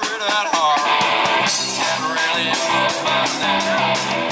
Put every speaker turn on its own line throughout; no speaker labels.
It's not really move my neck.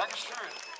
That is true.